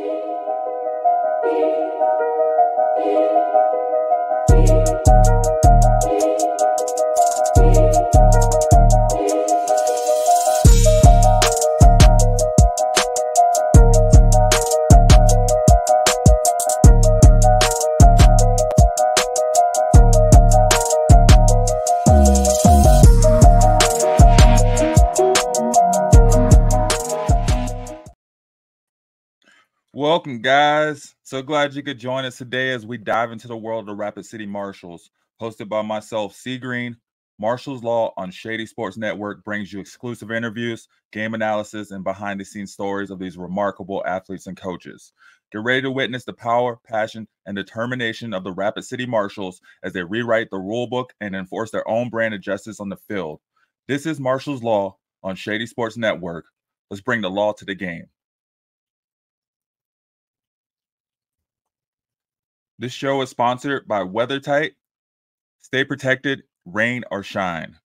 Thank you. Welcome, guys. So glad you could join us today as we dive into the world of Rapid City Marshals. Hosted by myself, C Green, Marshals Law on Shady Sports Network brings you exclusive interviews, game analysis, and behind the scenes stories of these remarkable athletes and coaches. Get ready to witness the power, passion, and determination of the Rapid City Marshals as they rewrite the rule book and enforce their own brand of justice on the field. This is Marshals Law on Shady Sports Network. Let's bring the law to the game. This show is sponsored by WeatherTight. Stay protected, rain or shine.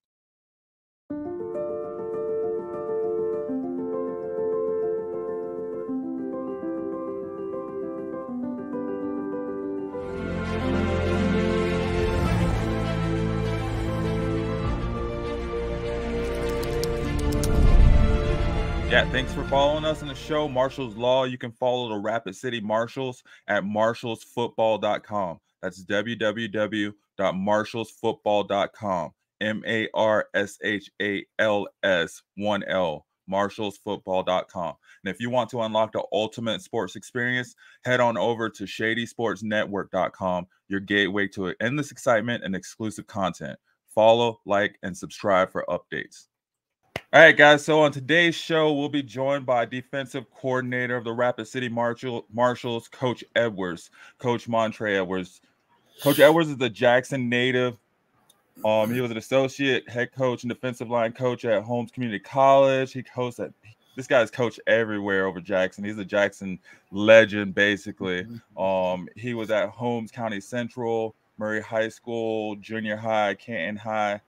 Yeah, thanks for following us on the show, Marshals Law. You can follow the Rapid City Marshals at marshalsfootball.com. That's www.marshalsfootball.com. M A R S H A L S 1 L, marshalsfootball.com. And if you want to unlock the ultimate sports experience, head on over to shadysportsnetwork.com, your gateway to endless excitement and exclusive content. Follow, like, and subscribe for updates. All right, guys. So on today's show, we'll be joined by defensive coordinator of the Rapid City Marshall, Marshals, Coach Edwards, Coach Montrey Edwards. Coach Edwards is a Jackson native. Um, he was an associate head coach and defensive line coach at Holmes Community College. He coached at this guy's coached everywhere over Jackson. He's a Jackson legend, basically. Mm-hmm. Um, he was at Holmes County Central, Murrah High School, Junior High, Canton High.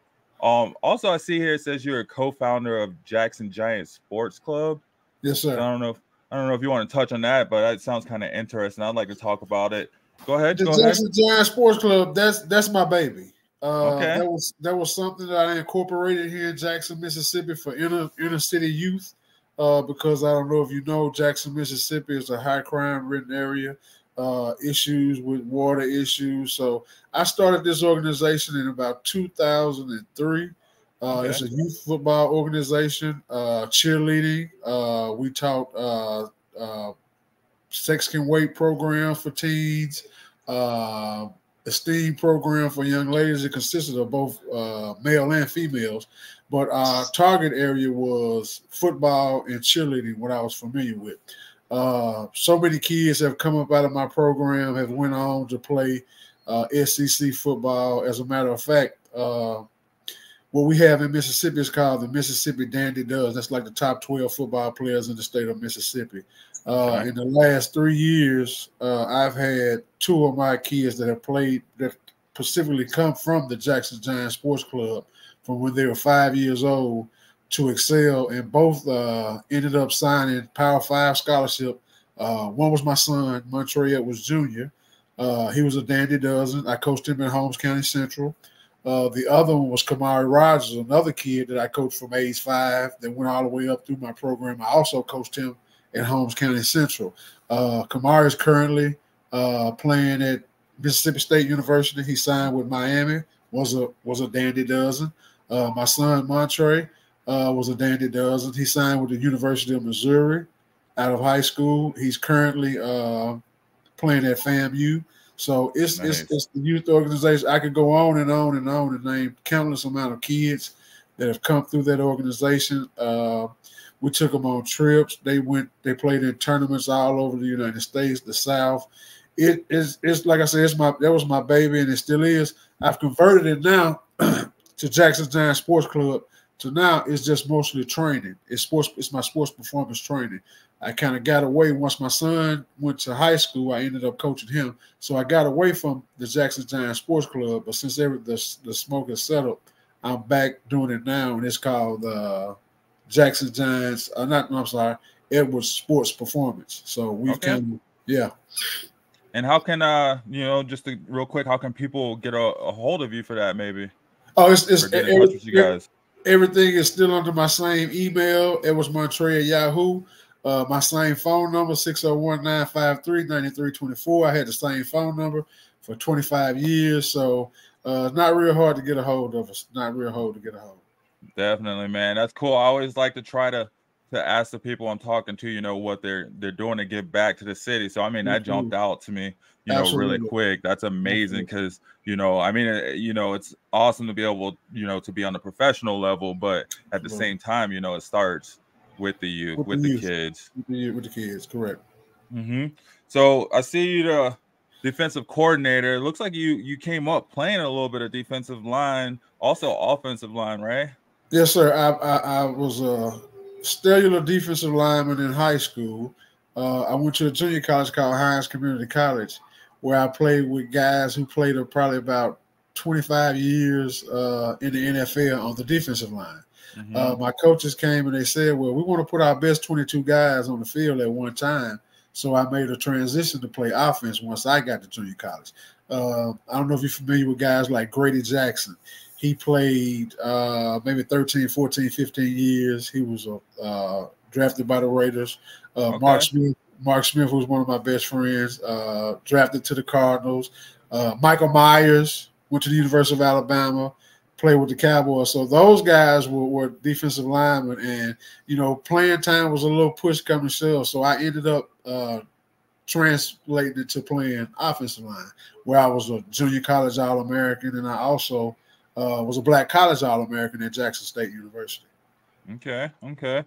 Um, also, I see here it says you're a co-founder of Jackson Giant Sports Club. Yes, sir. I don't know if I don't know if you want to touch on that, but that sounds kind of interesting. I'd like to talk about it. Go ahead. The go Jackson ahead. Giants Sports Club. That's that's my baby. Uh, Okay. That was that was something that I incorporated here in Jackson, Mississippi, for inner inner city youth. Uh, because I don't know if you know, Jackson, Mississippi is a high crime ridden area. Uh, issues with water issues. So I started this organization in about 2003. Uh, It's a youth football organization, uh, cheerleading. Uh, we taught uh, uh, sex can wait program for teens, uh, esteem program for young ladies. It consisted of both uh, male and females, but our target area was football and cheerleading, what I was familiar with. Uh, so many kids have come up out of my program, have went on to play uh, SEC football. As a matter of fact, uh, what we have in Mississippi is called the Mississippi Dandy Dozen. That's like the top 12 football players in the state of Mississippi. Uh, In the last three years, uh, I've had two of my kids that have played that specifically come from the Jackson Giants Sports Club from when they were five years old to excel, and both uh, ended up signing Power Five scholarship. Uh, one was my son, Montrey was Jr. Uh, he was a dandy dozen. I coached him at Holmes County Central. Uh, the other one was Kamari Rogers, another kid that I coached from age five that went all the way up through my program. I also coached him at Holmes County Central. Uh, Kamari is currently uh, playing at Mississippi State University. He signed with Miami. was a was a dandy dozen. My son Montrey uh, was a dandy dozen. He signed with the University of Missouri out of high school. He's currently uh, playing at FAMU. So it's, Nice. it's it's the youth organization. I could go on and on and on and name countless amount of kids that have come through that organization. Uh, we took them on trips. They went. They played in tournaments all over the United States, the South. It is. It's like I said. It's my. That was my baby, and it still is. I've converted it now to Jackson Giants Sports Club. So now it's just mostly training. It's sports. It's my sports performance training. I kind of got away once my son went to high school. I ended up coaching him, so I got away from the Jackson Giants Sports Club. But since every, the the smoke is settled, I'm back doing it now, and it's called uh, Jackson Giants. Uh, not, no, I'm sorry, Edwards Sports Performance. So we okay. can, yeah. And how can uh you know just to, real quick, how can people get a, a, hold of you for that maybe? Oh, it's it's you guys. Everything is still under my same email. Edwards Montrey at Yahoo. Uh, my same phone number 601-953-9324. I had the same phone number for 25 years, so uh, not real hard to get a hold of us. Not real hard to get a hold. Definitely, man. That's cool. I always like to try to to ask the people I'm talking to, you know, what they're they're doing to give back to the city. So I mean, that mm-hmm. jumped out to me, you know, Absolutely. really quick. That's amazing because you know, I mean, uh, you know, it's awesome to be able, you know, to be on the professional level, but at the same time, you know, it starts with the youth, with, with the, the kids, with the, with the kids, correct. Mm-hmm. So I see you the defensive coordinator. It looks like you you came up playing a little bit of defensive line, also offensive line, right? Yes, sir. I I, I was a stellar defensive lineman in high school. Uh, I went to a junior college called Hinds Community College, where I played with guys who played probably about 25 years uh, in the NFL on the defensive line. Mm-hmm. Uh, my coaches came and they said, "Well, we want to put our best 22 guys on the field at one time." So I made a transition to play offense once I got to junior college. Uh, I don't know if you're familiar with guys like Grady Jackson. He played uh, maybe 13, 14, 15 years. He was uh, drafted by the Raiders. Uh, okay. Mark Smith, Mark Smith was one of my best friends, uh, drafted to the Cardinals. Uh, Michael Myers went to the University of Alabama, played with the Cowboys. So those guys were, were defensive linemen, and you know, playing time was a little push coming shove. So I ended up uh, translating it to playing offensive line, where I was a junior college All American, and I also uh, was a black college All American at Jackson State University. Okay, okay.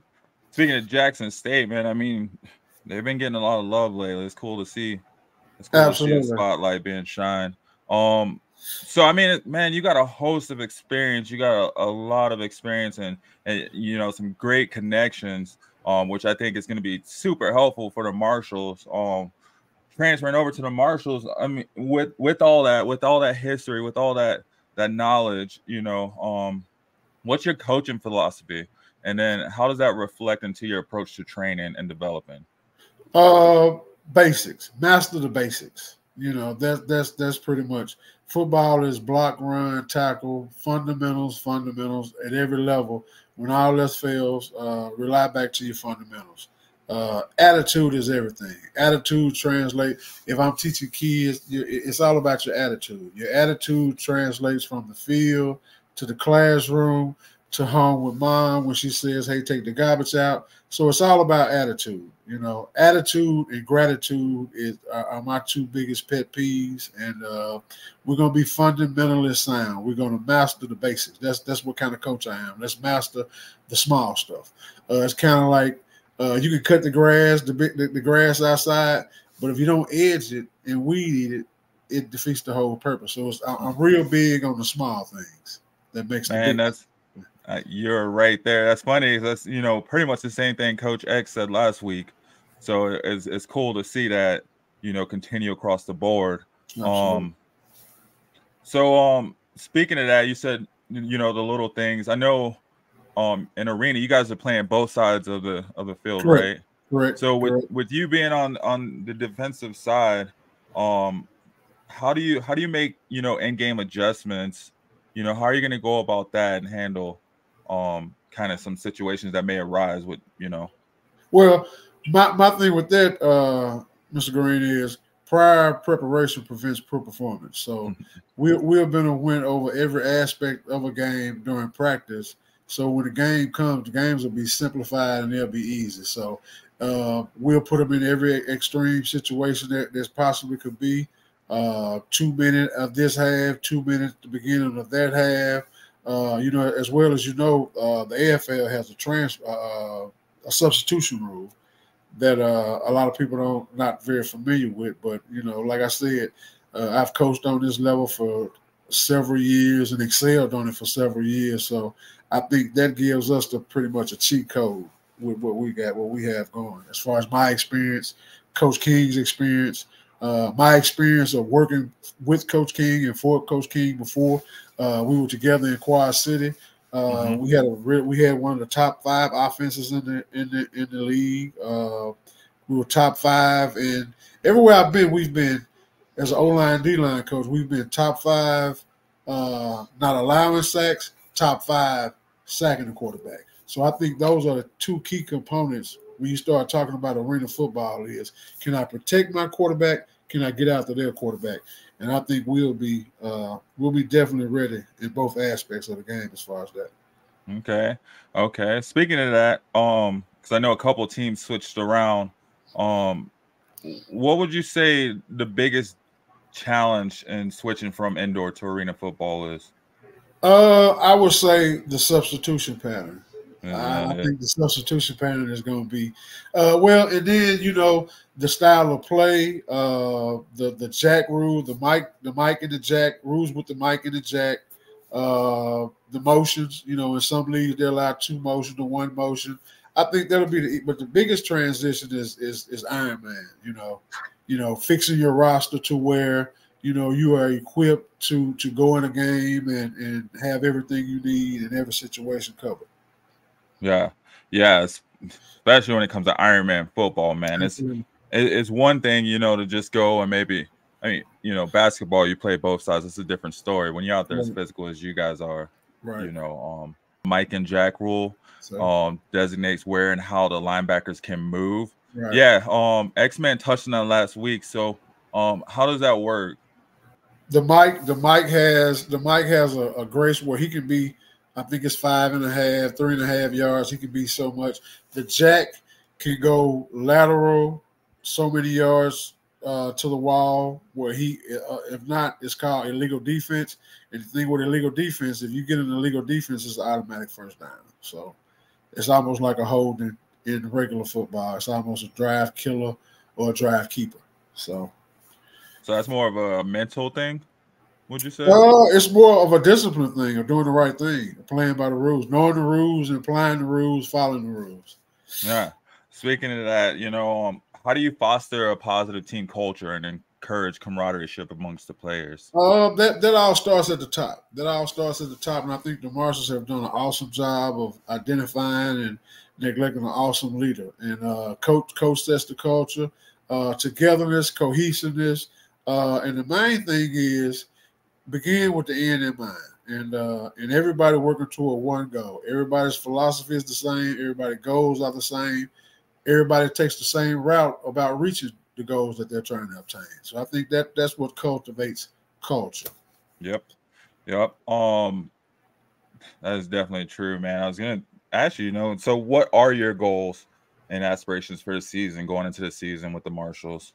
Speaking of Jackson State, man, I mean, they've been getting a lot of love lately. It's cool to see. It's cool Absolutely. to see a spotlight being shined. Um, so I mean, man, you got a host of experience. You got a, a lot of experience and and you know some great connections, um, which I think is going to be super helpful for the Marshals. Um, transferring over to the Marshals. I mean, with with all that, with all that history, with all that that knowledge, you know, um, what's your coaching philosophy? And then how does that reflect into your approach to training and developing? Uh basics. Master the basics. You know, that's that's that's pretty much football is block, run, tackle, fundamentals, fundamentals at every level. When all else fails, uh, rely back to your fundamentals. Uh, attitude is everything. Attitude translate. If I'm teaching kids, it's all about your attitude. Your attitude translates from the field to the classroom to home with mom when she says, "Hey, take the garbage out." So it's all about attitude. You know, attitude and gratitude is are, are my two biggest pet peeves, and uh, we're gonna be fundamentally sound. We're gonna master the basics. That's that's what kind of coach I am. Let's master the small stuff. Uh, it's kind of like uh, you can cut the grass, the, the, the grass outside, but if you don't edge it and weed eat it, it defeats the whole purpose. So I'm real big on the small things that makes. Man, that's uh, you're right there. That's funny. That's you know pretty much the same thing Coach X said last week. So it's it's cool to see that you know continue across the board. Absolutely. Um. So um, speaking of that, you said you know the little things. I know um in arena you guys are playing both sides of the of the field Correct. right Correct. so with Correct. with you being on on the defensive side um how do you how do you make you know in game adjustments you know how are you going to go about that and handle um kind of some situations that may arise with you know well my, my thing with that uh mr green is prior preparation prevents poor performance so we, we're going to win over every aspect of a game during practice so when the game comes, the games will be simplified and they'll be easy. So uh, we'll put them in every extreme situation that there's possibly could be. Uh, two minutes of this half, two minutes the beginning of that half. Uh, you know, as well as you know, uh, the AFL has a trans uh, a substitution rule that uh, a lot of people don't not very familiar with. But you know, like I said, uh, I've coached on this level for several years and excelled on it for several years. So I think that gives us the pretty much a cheat code with what we got, what we have going. As far as my experience, Coach King's experience, uh, my experience of working with Coach King and for Coach King before uh, we were together in Quad City. Uh, mm-hmm. We had a real, we had one of the top five offenses in the in the in the league. Uh, we were top five, and everywhere I've been, we've been as an O line D line coach. We've been top five, uh, not allowing sacks, top five sacking the quarterback. So I think those are the two key components when you start talking about arena football. Is can I protect my quarterback? Can I get after their quarterback? and I think we'll be uh, we'll be definitely ready in both aspects of the game as far as that. Okay, okay. Speaking of that, um, because I know a couple teams switched around. Um, what would you say the biggest challenge in switching from indoor to arena football is? Uh, I would say the substitution pattern. Yeah, I think the substitution pattern is going to be uh, well, and then you know the style of play, uh, the the jack rule, the mic, the mic and the jack rules with the mic and the jack, uh, the motions. You know, in some leagues they allow two motions to one motion. I think that'll be the but the biggest transition is is is Iron Man. You know, you know, fixing your roster to where you know you are equipped to to go in a game and and have everything you need in every situation covered. Yeah, yeah, especially when it comes to Iron Man football, man. It's it's one thing, you know, to just go and maybe, I mean, you know, basketball, you play both sides. It's a different story. When you're out there as physical as you guys are, right. you know, um, mic and jack rule so. um, designates where and how the linebackers can move. Right. Yeah, um, X Men touched on that last week. So, um, how does that work? The mic, the mic has the mic has a, a grace where he can be I think it's five and a half, three and a half yards. He can be so much. The jack can go lateral so many yards uh, to the wall where he, uh, if not, it's called illegal defense. And the thing with illegal defense, if you get an illegal defense, it's automatic first down. So it's almost like a holding in regular football. It's almost a drive killer or a drive keeper. So, so that's more of a mental thing. Would you say? Uh, it's more of a discipline thing of doing the right thing, playing by the rules, knowing the rules, and applying the rules, following the rules. Yeah. Speaking of that, you know, um, how do you foster a positive team culture and encourage camaraderie amongst the players? Uh, that that all starts at the top. That all starts at the top, and I think the Marshals have done an awesome job of identifying and neglecting an awesome leader. And uh, coach coach sets the culture, uh, togetherness, cohesiveness, uh, and the main thing is begin with the end in mind, and uh, and everybody working toward one goal. Everybody's philosophy is the same. Everybody goals are the same. Everybody takes the same route about reaching the goals that they're trying to obtain. So I think that that's what cultivates culture. Yep, yep. Um, that is definitely true, man. I was gonna ask you, you know, so what are your goals and aspirations for the season going into the season with the Marshals?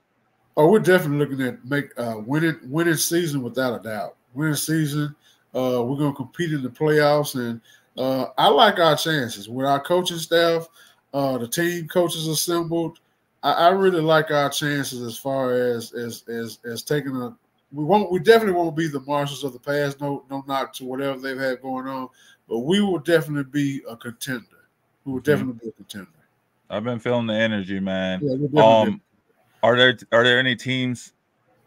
Oh, we're definitely looking at make uh, winning winning season without a doubt. Winning season. Uh, we're gonna compete in the playoffs, and uh, I like our chances with our coaching staff, uh, the team coaches assembled. I, I, really like our chances as far as as as as taking a. We won't. We definitely won't be the Marshals of the past. No, no knock to whatever they've had going on, but we will definitely be a contender. We will mm-hmm. definitely mm-hmm. be a contender. I've been feeling the energy, man. Yeah, um, are there are there any teams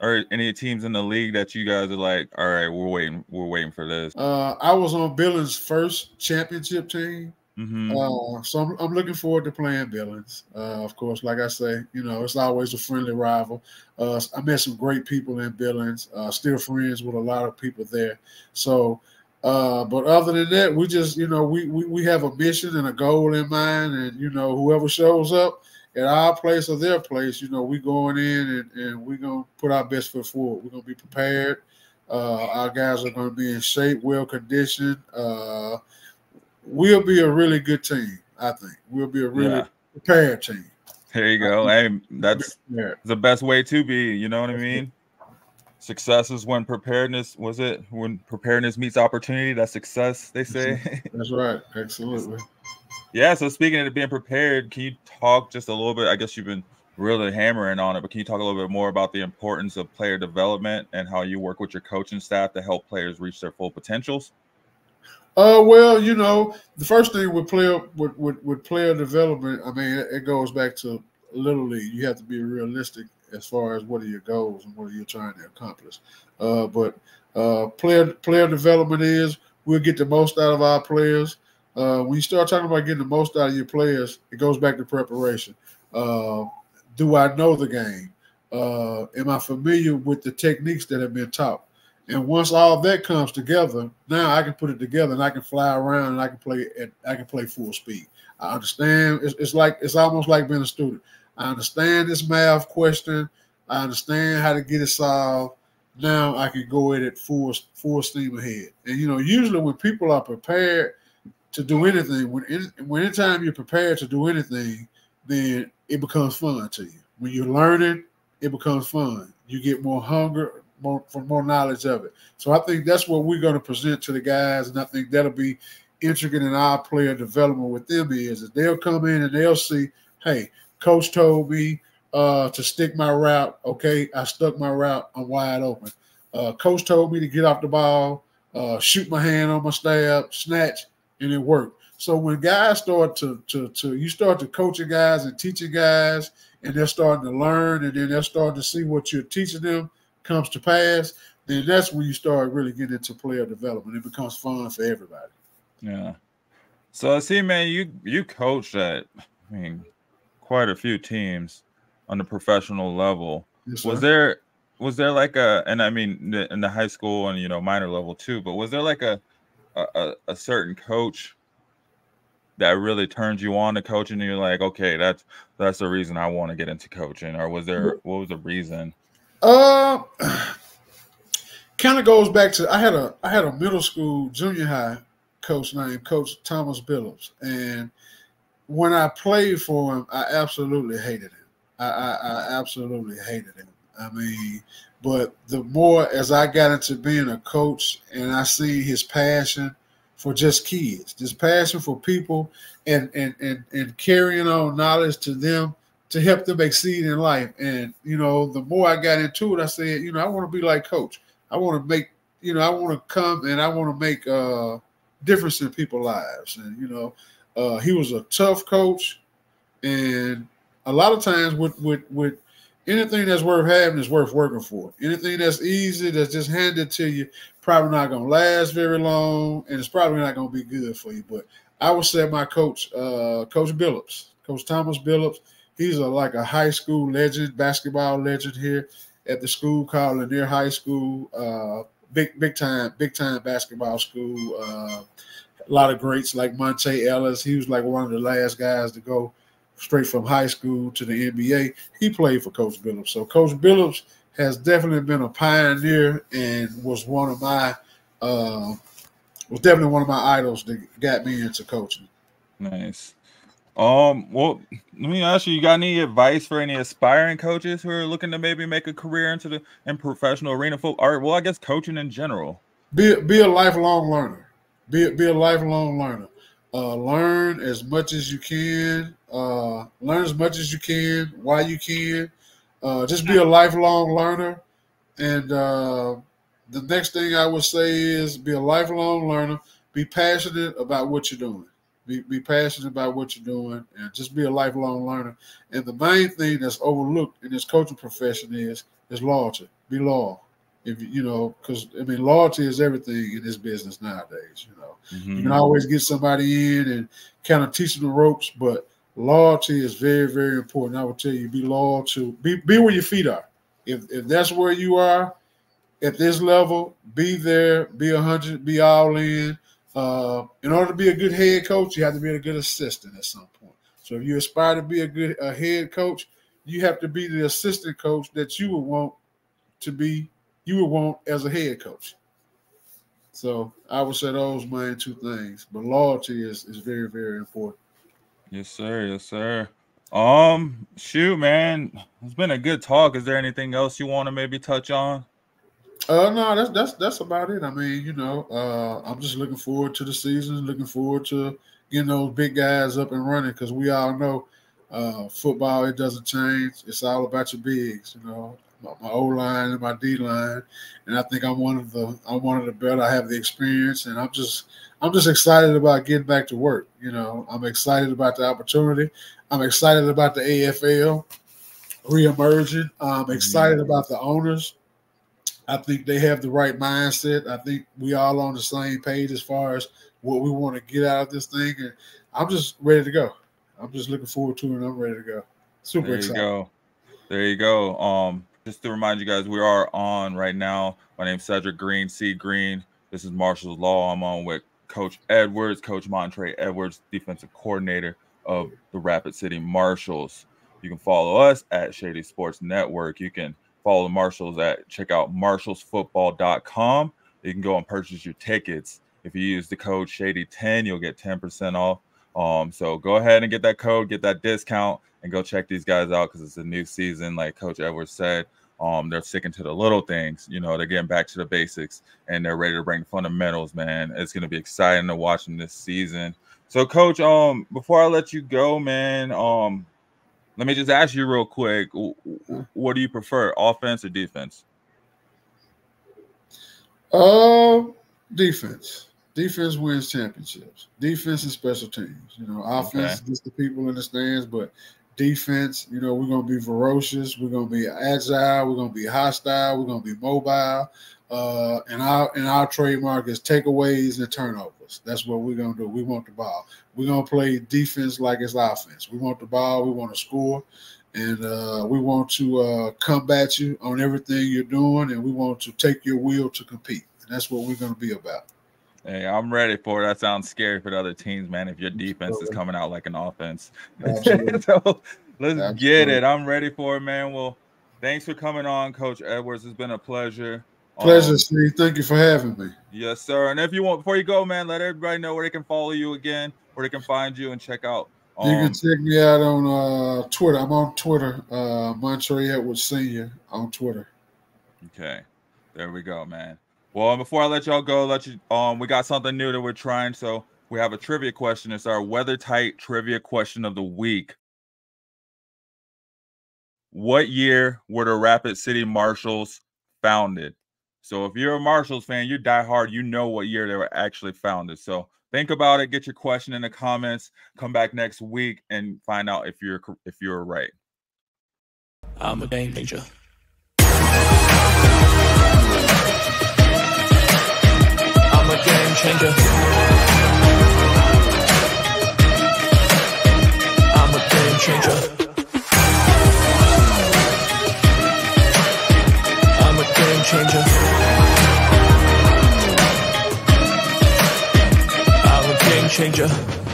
or any teams in the league that you guys are like, all right, we're waiting, we're waiting for this? Uh, I was on Billings' first championship team. Mm-hmm. Uh, so I'm, I'm, looking forward to playing Billings. Uh, of course, like I say, you know, it's always a friendly rival. Uh, I met some great people in Billings. Uh, still friends with a lot of people there. So, uh, but other than that, we just, you know, we, we we have a mission and a goal in mind, and you know, whoever shows up, at our place or their place, you know, we going in and, and we're gonna put our best foot forward. We're gonna be prepared. Uh, our guys are gonna be in shape, well conditioned. Uh, we'll be a really good team. I think we'll be a really yeah. prepared team. There you go. Hey, that's the best way to be. You know what I mean? Success is when preparedness was it when preparedness meets opportunity. That's success. They say. That's right. Absolutely. Yeah. So speaking of being prepared, can you talk just a little bit? I guess you've been really hammering on it, but can you talk a little bit more about the importance of player development and how you work with your coaching staff to help players reach their full potentials? Uh, well, you know, the first thing with player with, with, with player development, I mean, it, it goes back to literally you have to be realistic as far as what are your goals and what are you trying to accomplish. Uh, but uh, player player development is we'll get the most out of our players. Uh, when you start talking about getting the most out of your players, it goes back to preparation. Uh, do I know the game? Uh, am I familiar with the techniques that have been taught? And once all that comes together, now I can put it together and I can fly around and I can play at I can play full speed. I understand. It's, it's like it's almost like being a student. I understand this math question. I understand how to get it solved. Now I can go at it full full steam ahead. And you know, usually when people are prepared to do anything, when when anytime you're prepared to do anything, then it becomes fun to you. When you're learning, it becomes fun. You get more hunger, more for more knowledge of it. So I think that's what we're going to present to the guys, and I think that'll be intricate in our player development with them is that they'll come in and they'll see, hey, coach told me uh, to stick my route. Okay, I stuck my route. I'm wide open. Uh, coach told me to get off the ball, uh, shoot my hand on my stab, snatch, and it worked. So when guys start to to to you start to coaching guys and teaching guys, and they're starting to learn, and then they're starting to see what you're teaching them comes to pass, then that's when you start really getting into player development. It becomes fun for everybody. Yeah. So I see, man, you you coached at I mean quite a few teams on the professional level. Yes, was there was there like a and I mean in the high school and you know minor level too, but was there like a a, a certain coach that really turned you on to coaching and you're like, okay, that's that's the reason I want to get into coaching? Or was there what was the reason? Uh kind of goes back to I had a I had a middle school junior high coach named Coach Thomas Billups. And when I played for him, I absolutely hated him. I, I, I absolutely hated him. I mean, but the more as I got into being a coach and I see his passion for just kids, this passion for people and and and, and carrying on knowledge to them to help them exceed in life. And you know, the more I got into it, I said, you know, I want to be like coach. I want to make, you know, I want to come and I want to make uh difference in people's lives. And you know, uh he was a tough coach and a lot of times with with with anything that's worth having is worth working for. Anything that's easy, that's just handed to you, probably not going to last very long, and it's probably not going to be good for you. But I would say my coach, uh, Coach Billups, Coach Thomas Billups, he's a like a high school legend, basketball legend here at the school called Lanier High School. Uh, big, big time, big time basketball school. Uh, a lot of greats like Monta Ellis. He was like one of the last guys to go straight from high school to the NBA. He played for Coach Billups. So Coach Billups has definitely been a pioneer and was one of my uh, was definitely one of my idols that got me into coaching. Nice. Um, well, let me ask you, you got any advice for any aspiring coaches who are looking to maybe make a career into the in professional arena football or well, I guess coaching in general? Be be a lifelong learner. Be be a lifelong learner. Uh, learn as much as you can. Uh, learn as much as you can while you can. Uh, just be a lifelong learner. And uh, the next thing I would say is be a lifelong learner. Be passionate about what you're doing. Be, be passionate about what you're doing and just be a lifelong learner. And the main thing that's overlooked in this coaching profession is is loyalty. Be loyal if you know, because I mean, loyalty is everything in this business nowadays. You know, mm-hmm. you can always get somebody in and kind of teach them the ropes, but loyalty is very, very important. I would tell you, be loyal to be be where your feet are. If if that's where you are at this level, be there, be a hundred, be all in. Uh, in order to be a good head coach, you have to be a good assistant at some point. So if you aspire to be a good a head coach, you have to be the assistant coach that you would want to be you would want as a head coach. So I would say those main two things. But loyalty is, is very, very important. Yes, sir. Yes, sir. Um, shoot, man. It's been a good talk. Is there anything else you want to maybe touch on? Uh no, that's that's that's about it. I mean, you know, uh I'm just looking forward to the season, looking forward to getting those big guys up and running because we all know uh football it doesn't change. It's all about your bigs, you know my, my O line and my D line, and I think I'm one of the I'm one of the better. I have the experience, and I'm just I'm just excited about getting back to work. You know, I'm excited about the opportunity. I'm excited about the AFL reemerging. I'm excited about the owners I think they have the right mindset. I think we all on the same page as far as what we want to get out of this thing, and I'm just ready to go. I'm just looking forward to it. and I'm ready to go. Super there excited. you go. There you go. Um, just to remind you guys, we are on right now. My name's Cedric Green, C Green. This is Marshals Law. I'm on with Coach Edwards, Coach Montrey Edwards, defensive coordinator of the Rapid City Marshals. You can follow us at Shady Sports Network. You can follow the Marshals at check out marshalsfootball.com. You can go and purchase your tickets. If you use the code Shady10, you'll get 10% off. Um, so go ahead and get that code, get that discount, and go check these guys out because it's a new season, like Coach Edwards said. Um, they're sticking to the little things, you know, they're getting back to the basics and they're ready to bring the fundamentals, man. It's gonna be exciting to watch them this season. So, coach, um, before I let you go, man, um, let me just ask you real quick: What do you prefer, offense or defense? Uh, defense. Defense wins championships. Defense and special teams. You know, offense okay. is just the people in the stands, but defense, you know, we're gonna be ferocious. We're gonna be agile. We're gonna be hostile. We're gonna be mobile. Uh, and our and our trademark is takeaways and turnovers. That's what we're gonna do. We want the ball. We're gonna play defense like it's offense. We want the ball. We want to score, and uh, we want to uh, combat you on everything you're doing, and we want to take your will to compete. And that's what we're gonna be about. Hey, I'm ready for it. That sounds scary for the other teams, man. If your defense is coming out like an offense, so let's Absolutely. get it. I'm ready for it, man. Well, thanks for coming on, Coach Edwards. It's been a pleasure. Pleasure, um, Steve. Thank you for having me. Yes, sir. And if you want, before you go, man, let everybody know where they can follow you again, where they can find you and check out. Um, you can um, check me out on uh, Twitter. I'm on Twitter, uh, Montrey Edwards Senior on Twitter. Okay, there we go, man. Well, before I let y'all go, let you um, we got something new that we're trying. So we have a trivia question. It's our weather tight trivia question of the week. What year were the Rapid City Marshals founded? So if you're a Marshals fan, you die hard, you know what year they were actually founded. So think about it, get your question in the comments, come back next week and find out if you're if you're right. I'm a game changer. I'm a game changer. I'm a game changer. I'm a game changer. changer.